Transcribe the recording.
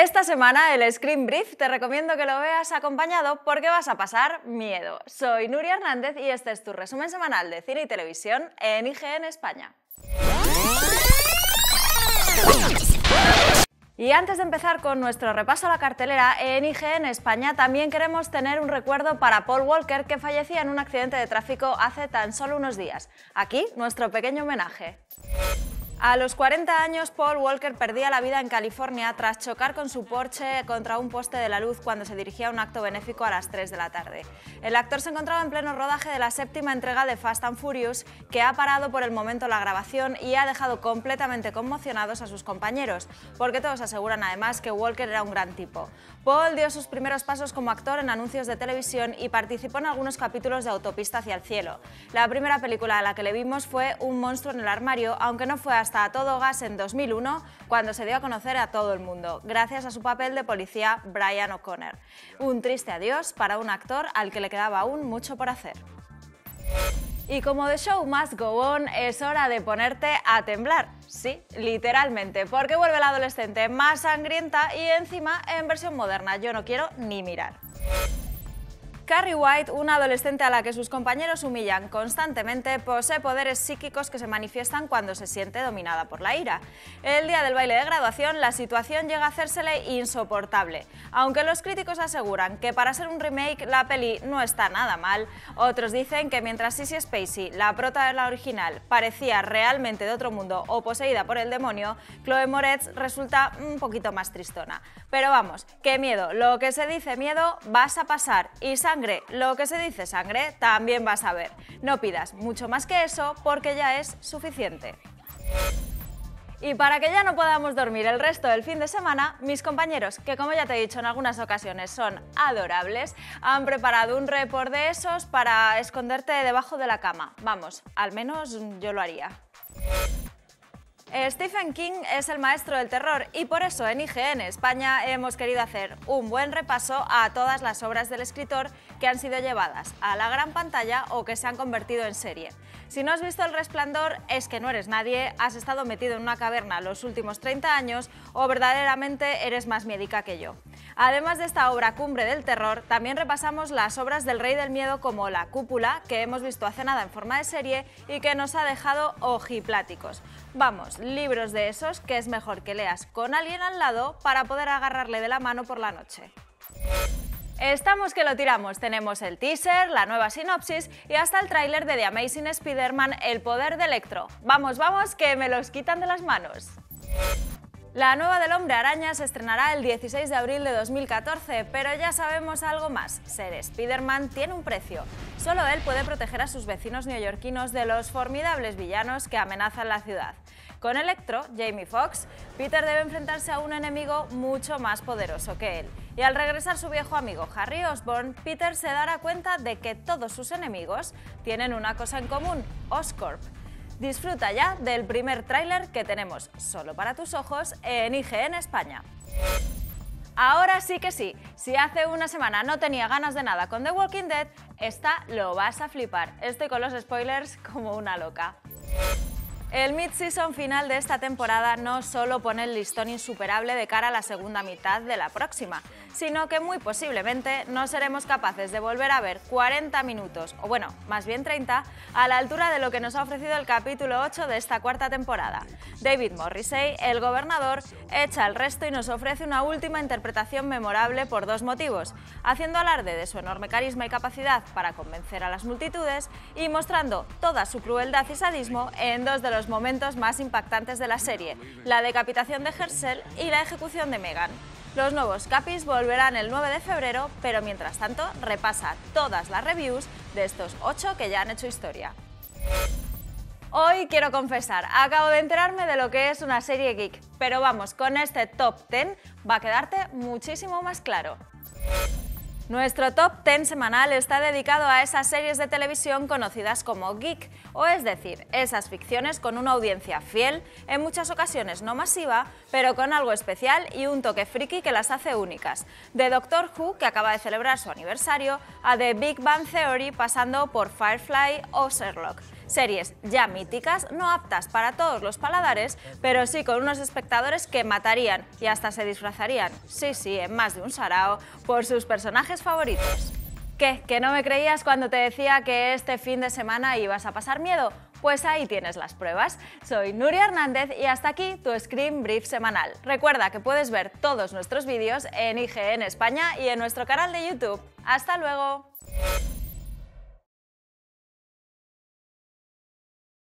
Esta semana el Screen Brief te recomiendo que lo veas acompañado porque vas a pasar miedo. Soy Nuria Hernández y este es tu resumen semanal de cine y televisión en IGN España. Y antes de empezar con nuestro repaso a la cartelera, en IGN España también queremos tener un recuerdo para Paul Walker que fallecía en un accidente de tráfico hace tan solo unos días. Aquí nuestro pequeño homenaje. A los 40 años, Paul Walker perdía la vida en California tras chocar con su Porsche contra un poste de la luz cuando se dirigía a un acto benéfico a las 3 de la tarde. El actor se encontraba en pleno rodaje de la séptima entrega de Fast and Furious, que ha parado por el momento la grabación y ha dejado completamente conmocionados a sus compañeros, porque todos aseguran además que Walker era un gran tipo. Paul dio sus primeros pasos como actor en anuncios de televisión y participó en algunos capítulos de Autopista hacia el cielo. La primera película a la que le vimos fue Un monstruo en el armario, aunque no fue hasta A Todo Gas en 2001 cuando se dio a conocer a todo el mundo, gracias a su papel de policía Brian O'Connor. Un triste adiós para un actor al que le quedaba aún mucho por hacer. Y como The Show Must Go On, es hora de ponerte a temblar. Sí, literalmente, porque vuelve la adolescente más sangrienta y encima en versión moderna. Yo no quiero ni mirar. Carrie White, una adolescente a la que sus compañeros humillan constantemente, posee poderes psíquicos que se manifiestan cuando se siente dominada por la ira. El día del baile de graduación, la situación llega a hacérsele insoportable. Aunque los críticos aseguran que para ser un remake la peli no está nada mal, otros dicen que mientras Sissy Spacey, la prota de la original, parecía realmente de otro mundo o poseída por el demonio, Chloe Moretz resulta un poquito más tristona. Pero vamos, qué miedo, lo que se dice miedo vas a pasar y lo que se dice sangre también vas a ver. No pidas mucho más que eso porque ya es suficiente. Y para que ya no podamos dormir el resto del fin de semana, mis compañeros, que como ya te he dicho en algunas ocasiones son adorables, han preparado un report de esos para esconderte debajo de la cama. Vamos, al menos yo lo haría. Stephen King es el maestro del terror y por eso en IGN España hemos querido hacer un buen repaso a todas las obras del escritor que han sido llevadas a la gran pantalla o que se han convertido en serie. Si no has visto El Resplandor es que no eres nadie, has estado metido en una caverna los últimos 30 años o verdaderamente eres más médica que yo. Además de esta obra cumbre del terror, también repasamos las obras del Rey del Miedo como La Cúpula, que hemos visto hace nada en forma de serie y que nos ha dejado ojipláticos. Vamos, libros de esos que es mejor que leas con alguien al lado para poder agarrarle de la mano por la noche. Estamos que lo tiramos. Tenemos el teaser, la nueva sinopsis y hasta el tráiler de The Amazing Spider-Man El poder de Electro. Vamos, vamos, que me los quitan de las manos. La nueva del Hombre Araña se estrenará el 16 de abril de 2014, pero ya sabemos algo más. Ser Spider-Man tiene un precio. Solo él puede proteger a sus vecinos neoyorquinos de los formidables villanos que amenazan la ciudad. Con Electro, Jamie Foxx, Peter debe enfrentarse a un enemigo mucho más poderoso que él. Y al regresar su viejo amigo Harry Osborn, Peter se dará cuenta de que todos sus enemigos tienen una cosa en común, Oscorp. Disfruta ya del primer tráiler que tenemos solo para tus ojos en IGN España. Ahora sí que sí, si hace una semana no tenía ganas de nada con The Walking Dead, esta lo vas a flipar. Estoy con los spoilers como una loca. El mid-season final de esta temporada no solo pone el listón insuperable de cara a la segunda mitad de la próxima, sino que muy posiblemente no seremos capaces de volver a ver 40 minutos, o bueno, más bien 30, a la altura de lo que nos ha ofrecido el capítulo 8 de esta cuarta temporada. David Morrissey, el gobernador, echa el resto y nos ofrece una última interpretación memorable por dos motivos, haciendo alarde de su enorme carisma y capacidad para convencer a las multitudes y mostrando toda su crueldad y sadismo en dos de los momentos más impactantes de la serie, la decapitación de Herschel y la ejecución de Megan. Los nuevos Capis volverán el 9 de febrero, pero mientras tanto repasa todas las reviews de estos 8 que ya han hecho historia. Hoy quiero confesar, acabo de enterarme de lo que es una serie geek, pero vamos, con este top 10 va a quedarte muchísimo más claro. Nuestro top 10 semanal está dedicado a esas series de televisión conocidas como geek, o es decir, esas ficciones con una audiencia fiel, en muchas ocasiones no masiva, pero con algo especial y un toque friki que las hace únicas. De Doctor Who, que acaba de celebrar su aniversario, a The Big Bang Theory pasando por Firefly o Sherlock. Series ya míticas, no aptas para todos los paladares, pero sí con unos espectadores que matarían y hasta se disfrazarían, sí, sí, en más de un sarao, por sus personajes favoritos. ¿Qué? ¿Que no me creías cuando te decía que este fin de semana ibas a pasar miedo? Pues ahí tienes las pruebas. Soy Nuria Hernández y hasta aquí tu Screen Brief semanal. Recuerda que puedes ver todos nuestros vídeos en IGN España y en nuestro canal de YouTube. ¡Hasta luego!